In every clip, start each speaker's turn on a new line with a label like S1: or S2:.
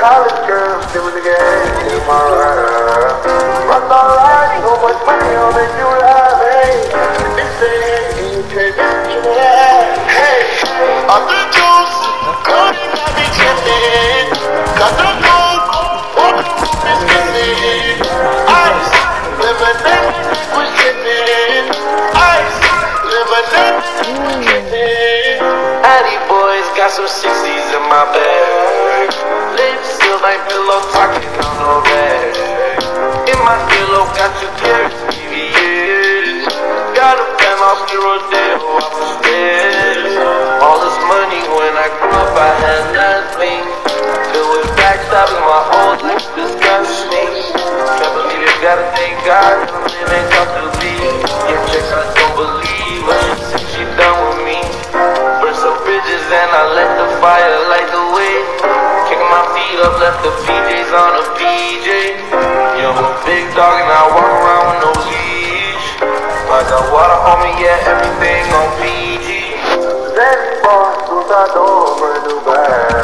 S1: College girls doing the game in my ride.
S2: Got
S3: some 60s in my bag. Lips feel like pillow talking on. In my pillow got. Got a deal off the stairs. Oh, All this money when I grew up, I had nothing. Backstabbing, my whole life disgusting. Can't believe you gotta thank God, I'm living comfortably. Get checks, I don't believe what she said she done with me. Burn some bridges and I let the fire light the way. Kicking my feet up, left the PJs on a PJ. Yeah, I'm a big dog and I walk around with no leash. I got water on me, yeah, everything on PG.
S1: Daddy boss was out over Dubai.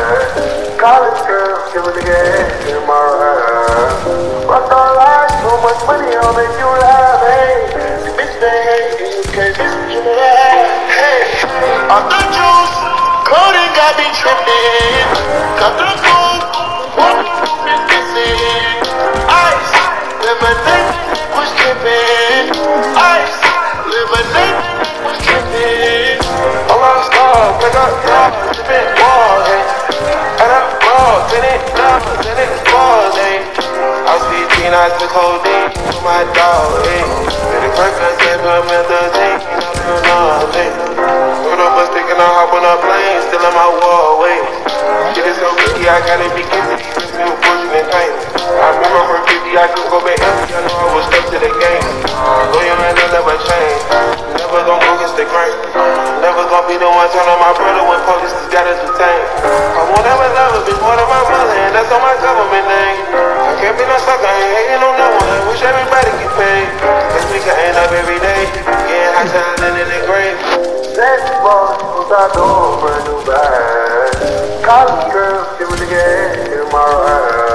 S1: College girls doing the game in my ride. Rock alright, so much money on the July, hey. Bitch, they okay, this July, hey.
S2: I'm the juice, coding got me tripping. Got the was
S1: 15, I took codeine for my dog, eh? hey. Did it first, I said, but methazine, I feel nothing. Eh? Put up a stick and I hop on a plane, still in my wall, wait. Shit is so risky, I gotta be kissing these friends feel fortunate pain. I remember from 50, I could go back empty, I know I was stuck to the game. Loyal man, I never change. Never gonna go against the grain. Never gonna be the one turn on my brother when police just got us detained. I won't ever love a bitch more than my mother, and that's on my government name. I can't be no on no one. Wish everybody get paid. Cause we end up every day, getting hot shining in the grave. That boss was out over Dubai. College girls giving the game in